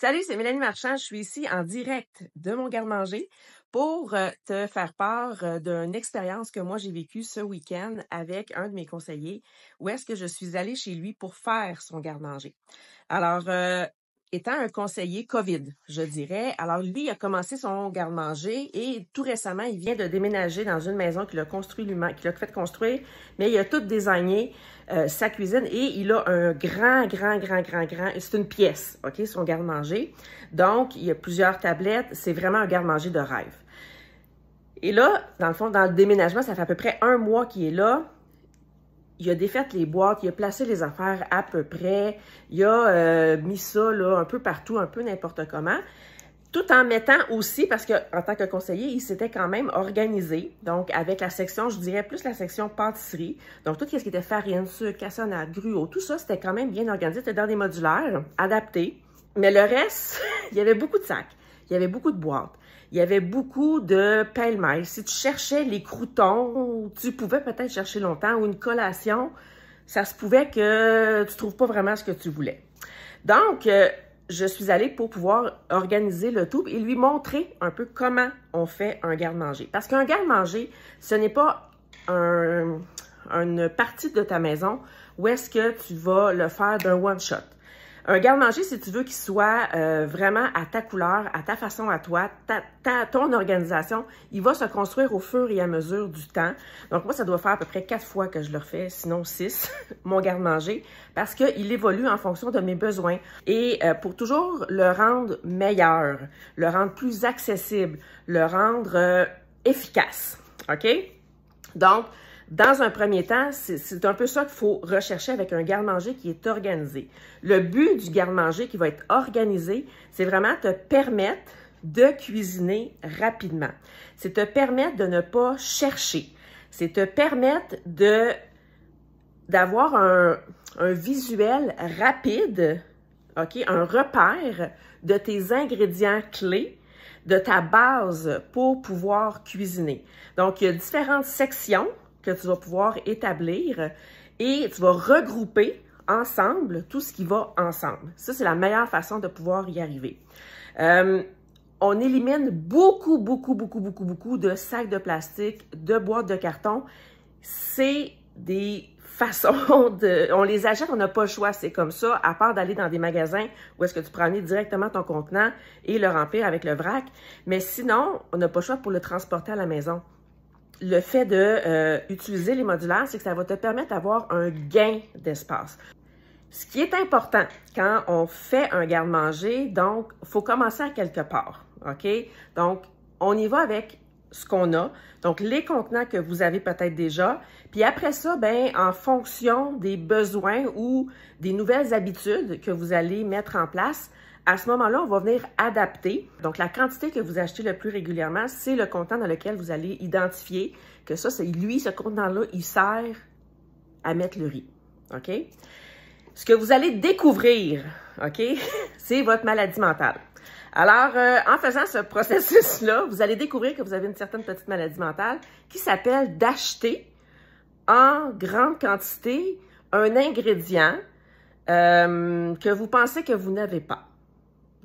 Salut, c'est Mélanie Marchand. Je suis ici en direct de mon garde-manger pour euh, te faire part euh, d'une expérience que moi j'ai vécue ce week-end avec un de mes conseillers où est-ce que je suis allée chez lui pour faire son garde-manger. Alors, euh, étant un conseiller COVID, je dirais. Alors, lui, il a commencé son garde-manger et tout récemment, il vient de déménager dans une maison qu'il a construit lui-même, qu'il a fait construire, mais il a tout désigné euh, sa cuisine et il a un grand, grand, grand, grand, grand, c'est une pièce, OK, son garde-manger. Donc, il y a plusieurs tablettes. C'est vraiment un garde-manger de rêve. Et là, dans le fond, dans le déménagement, ça fait à peu près un mois qu'il est là il a défait les boîtes, il a placé les affaires à peu près, il a euh, mis ça là, un peu partout, un peu n'importe comment, tout en mettant aussi, parce qu'en tant que conseiller, il s'était quand même organisé, donc avec la section, je dirais plus la section pâtisserie, donc tout ce qui était farine, sucre, cassonade, gruau, tout ça, c'était quand même bien organisé, c'était dans des modulaires, adaptés, mais le reste, il y avait beaucoup de sacs, il y avait beaucoup de boîtes il y avait beaucoup de pêle-mêle. Si tu cherchais les croutons, tu pouvais peut-être chercher longtemps, ou une collation, ça se pouvait que tu trouves pas vraiment ce que tu voulais. Donc, euh, je suis allée pour pouvoir organiser le tout et lui montrer un peu comment on fait un garde-manger. Parce qu'un garde-manger, ce n'est pas une partie de ta maison où est-ce que tu vas le faire d'un one-shot. Un garde-manger, si tu veux qu'il soit euh, vraiment à ta couleur, à ta façon à toi, ta, ton organisation, il va se construire au fur et à mesure du temps. Donc moi, ça doit faire à peu près quatre fois que je le refais, sinon six, mon garde-manger, parce qu'il évolue en fonction de mes besoins. Et euh, pour toujours le rendre meilleur, le rendre plus accessible, le rendre euh, efficace. OK? Donc, dans un premier temps, c'est un peu ça qu'il faut rechercher avec un garde-manger qui est organisé. Le but du garde-manger qui va être organisé, c'est vraiment te permettre de cuisiner rapidement. C'est te permettre de ne pas chercher. C'est te permettre de d'avoir un, un visuel rapide, OK, un repère de tes ingrédients clés de ta base pour pouvoir cuisiner. Donc, il y a différentes sections que tu vas pouvoir établir et tu vas regrouper ensemble tout ce qui va ensemble. Ça, c'est la meilleure façon de pouvoir y arriver. Euh, on élimine beaucoup, beaucoup, beaucoup, beaucoup, beaucoup de sacs de plastique, de boîtes de carton. C'est des façons de... On les achète, on n'a pas le choix, c'est comme ça, à part d'aller dans des magasins où est-ce que tu prends directement ton contenant et le remplir avec le vrac. Mais sinon, on n'a pas le choix pour le transporter à la maison le fait de euh, utiliser les modulaires, c'est que ça va te permettre d'avoir un gain d'espace. Ce qui est important quand on fait un garde-manger, donc, il faut commencer à quelque part, OK? Donc, on y va avec ce qu'on a, donc les contenants que vous avez peut-être déjà, puis après ça, ben en fonction des besoins ou des nouvelles habitudes que vous allez mettre en place, à ce moment-là, on va venir adapter. Donc, la quantité que vous achetez le plus régulièrement, c'est le contenant dans lequel vous allez identifier que ça, c'est lui, ce contenant-là, il sert à mettre le riz. OK? Ce que vous allez découvrir, OK, c'est votre maladie mentale. Alors, euh, en faisant ce processus-là, vous allez découvrir que vous avez une certaine petite maladie mentale qui s'appelle d'acheter en grande quantité un ingrédient euh, que vous pensez que vous n'avez pas.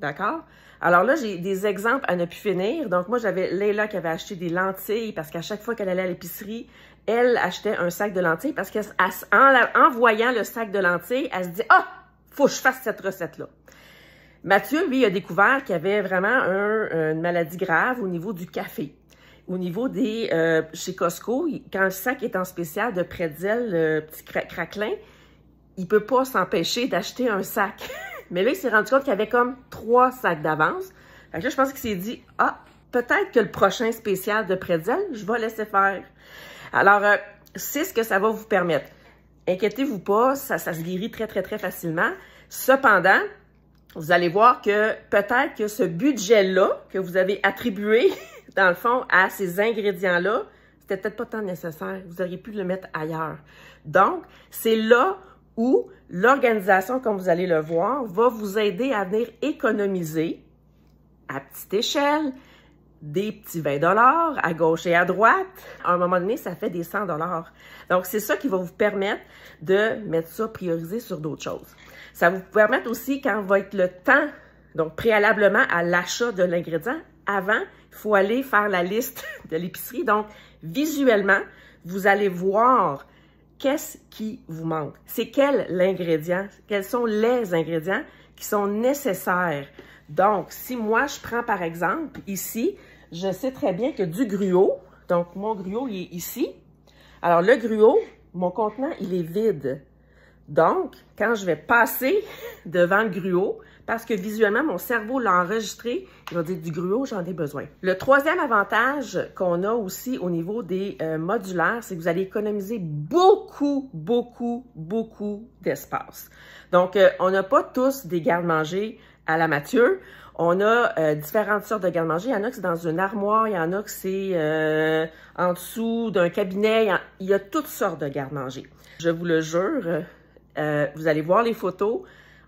D'accord? Alors là, j'ai des exemples à ne plus finir. Donc, moi, j'avais Leila qui avait acheté des lentilles parce qu'à chaque fois qu'elle allait à l'épicerie, elle achetait un sac de lentilles parce qu'en en voyant le sac de lentilles, elle se dit « Ah, faut que je fasse cette recette-là. » Mathieu, lui, a découvert qu'il y avait vraiment une maladie grave au niveau du café. Au niveau des... Euh, chez Costco, quand le sac est en spécial de pretzel, le petit craquelin, il peut pas s'empêcher d'acheter un sac. Mais là, il s'est rendu compte qu'il y avait comme trois sacs d'avance. Fait que là, je pense qu'il s'est dit, ah, peut-être que le prochain spécial de pretzel, je vais laisser faire. Alors, euh, c'est ce que ça va vous permettre. Inquiétez-vous pas, ça, ça se guérit très, très, très facilement. Cependant, vous allez voir que peut-être que ce budget-là que vous avez attribué, dans le fond, à ces ingrédients-là, c'était peut-être pas tant nécessaire. Vous auriez pu le mettre ailleurs. Donc, c'est là où l'organisation, comme vous allez le voir, va vous aider à venir économiser à petite échelle des petits 20 dollars à gauche et à droite. À un moment donné, ça fait des 100 dollars. Donc, c'est ça qui va vous permettre de mettre ça priorisé sur d'autres choses. Ça va vous permettre aussi, quand va être le temps Donc, préalablement à l'achat de l'ingrédient, avant, il faut aller faire la liste de l'épicerie. Donc, visuellement, vous allez voir qu'est-ce qui vous manque. C'est quel l'ingrédient, quels sont les ingrédients qui sont nécessaires? Donc, si moi, je prends par exemple ici, je sais très bien que du gruau, donc mon gruau, il est ici. Alors, le gruau, mon contenant, il est vide. Donc, quand je vais passer devant le gruau, parce que visuellement, mon cerveau l'a enregistré, il va dire du gruau, j'en ai besoin. Le troisième avantage qu'on a aussi au niveau des euh, modulaires, c'est que vous allez économiser beaucoup, beaucoup, beaucoup d'espace. Donc, euh, on n'a pas tous des garde-manger à la Mathieu. On a euh, différentes sortes de garde-manger. Il y en a que c'est dans une armoire, il y en a que c'est en dessous d'un cabinet. Il y, a, toutes sortes de garde-manger. Je vous le jure, vous allez voir les photos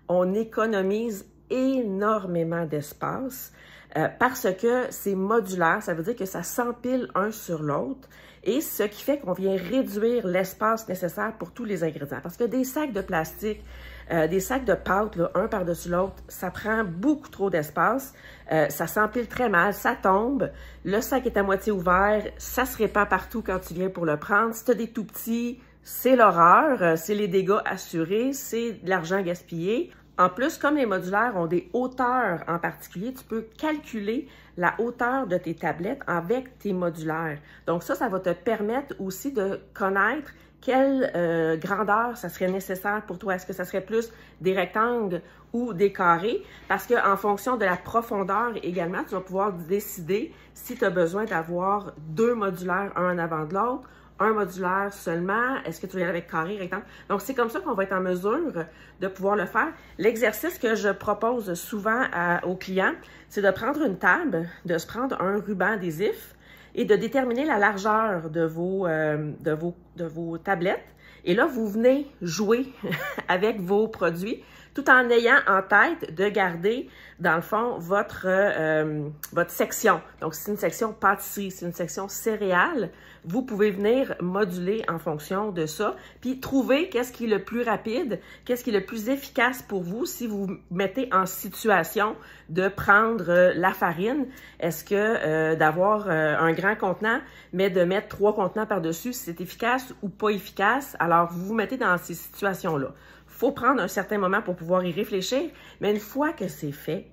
on économise énormément d'espace euh, parce que c'est modulaire, ça veut dire que ça s'empile un sur l'autre et ce qui fait qu'on vient réduire l'espace nécessaire pour tous les ingrédients. Parce que des sacs de plastique, euh, des sacs de pâte, un par-dessus l'autre, ça prend beaucoup trop d'espace, euh, ça s'empile très mal, ça tombe, le sac est à moitié ouvert, ça se répand partout quand tu viens pour le prendre. Si tu des tout petits, c'est l'horreur, c'est les dégâts assurés, c'est de l'argent gaspillé. En plus, comme les modulaires ont des hauteurs en particulier, tu peux calculer la hauteur de tes tablettes avec tes modulaires. Donc ça, ça va te permettre aussi de connaître quelle euh, grandeur ça serait nécessaire pour toi? Est-ce que ça serait plus des rectangles ou des carrés? Parce qu'en fonction de la profondeur également, tu vas pouvoir décider si tu as besoin d'avoir deux modulaires, un en avant de l'autre, un modulaire seulement? Est-ce que tu viens avec carré, rectangle? Donc, c'est comme ça qu'on va être en mesure de pouvoir le faire. L'exercice que je propose souvent aux clients, c'est de prendre une table, de se prendre un ruban adhésif et de déterminer la largeur de vos, euh, de vos tablettes. Et là, vous venez jouer avec vos produits tout en ayant en tête de garder, dans le fond, votre, euh, section. Donc, c'est une section pâtisserie, c'est une section céréales. Vous pouvez venir moduler en fonction de ça, puis trouver qu'est-ce qui est le plus rapide, qu'est-ce qui est le plus efficace pour vous si vous mettez en situation de prendre euh, la farine. Est-ce que euh, d'avoir un grand contenant, mais de mettre trois contenants par-dessus, c'est efficace ou pas efficace? Alors, vous vous mettez dans ces situations-là faut prendre un certain moment pour pouvoir y réfléchir, mais une fois que c'est fait,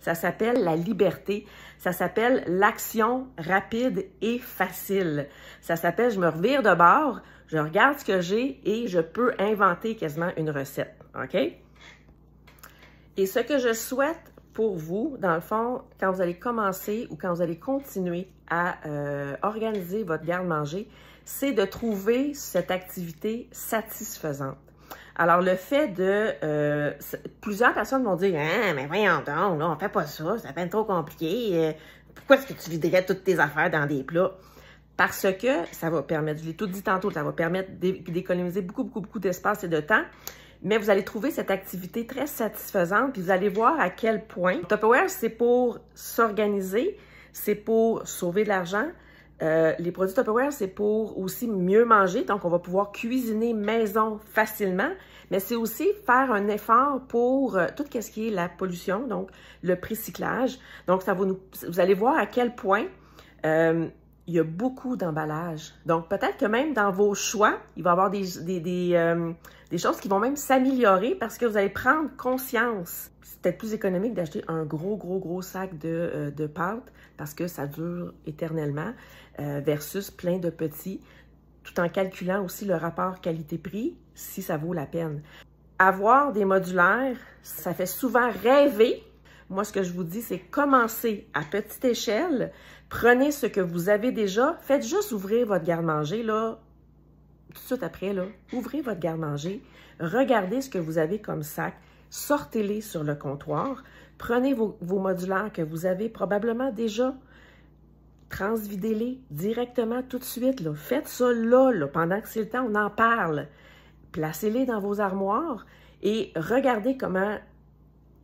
ça s'appelle la liberté. Ça s'appelle l'action rapide et facile. Ça s'appelle je me revire de bord, je regarde ce que j'ai et je peux inventer quasiment une recette. OK? Et ce que je souhaite pour vous, dans le fond, quand vous allez commencer ou quand vous allez continuer à euh, organiser votre garde-manger, c'est de trouver cette activité satisfaisante. Alors, le fait de... Euh, plusieurs personnes vont dire « Ah, mais voyons donc, là, on fait pas ça, ça être trop compliqué. Euh, pourquoi est-ce que tu viderais toutes tes affaires dans des plats? » Parce que ça va permettre, je l'ai tout dit tantôt, ça va permettre d'économiser beaucoup, beaucoup, beaucoup d'espace et de temps. Mais vous allez trouver cette activité très satisfaisante, puis vous allez voir à quel point Tupperware, c'est pour s'organiser, c'est pour sauver de l'argent, euh, les produits Tupperware, c'est pour aussi mieux manger, donc on va pouvoir cuisiner maison facilement, mais c'est aussi faire un effort pour euh, tout ce qui est la pollution, donc le précyclage. Donc, ça va nous, vous allez voir à quel point euh, il y a beaucoup d'emballages. Donc, peut-être que même dans vos choix, il va y avoir des, des, choses qui vont même s'améliorer parce que vous allez prendre conscience. C'est peut-être plus économique d'acheter un gros, gros, gros sac de, de pâtes parce que ça dure éternellement. Euh, versus plein de petits, tout en calculant aussi le rapport qualité-prix, si ça vaut la peine. Avoir des modulaires, ça fait souvent rêver. Moi, ce que je vous dis, c'est commencer à petite échelle. Prenez ce que vous avez déjà. Faites juste ouvrir votre garde-manger, là, tout de suite après, là. Ouvrez votre garde-manger. Regardez ce que vous avez comme sac. Sortez-les sur le comptoir. Prenez vos, vos modulaires que vous avez probablement déjà transvidez-les directement tout de suite. Là. Faites ça là, là, pendant que c'est le temps, on en parle. Placez-les dans vos armoires et regardez comment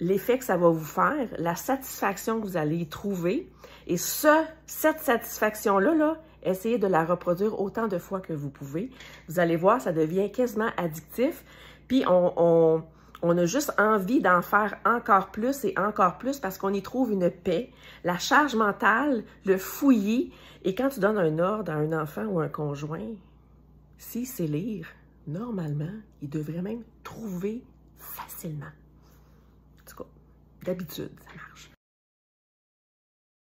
l'effet que ça va vous faire, la satisfaction que vous allez y trouver. Et ce, cette satisfaction-là, là, essayez de la reproduire autant de fois que vous pouvez. Vous allez voir, ça devient quasiment addictif. Puis on, on a juste envie d'en faire encore plus et encore plus parce qu'on y trouve une paix, la charge mentale, le fouillis. Et quand tu donnes un ordre à un enfant ou un conjoint, si c'est lire, normalement, il devrait même trouver facilement. D'habitude, ça marche.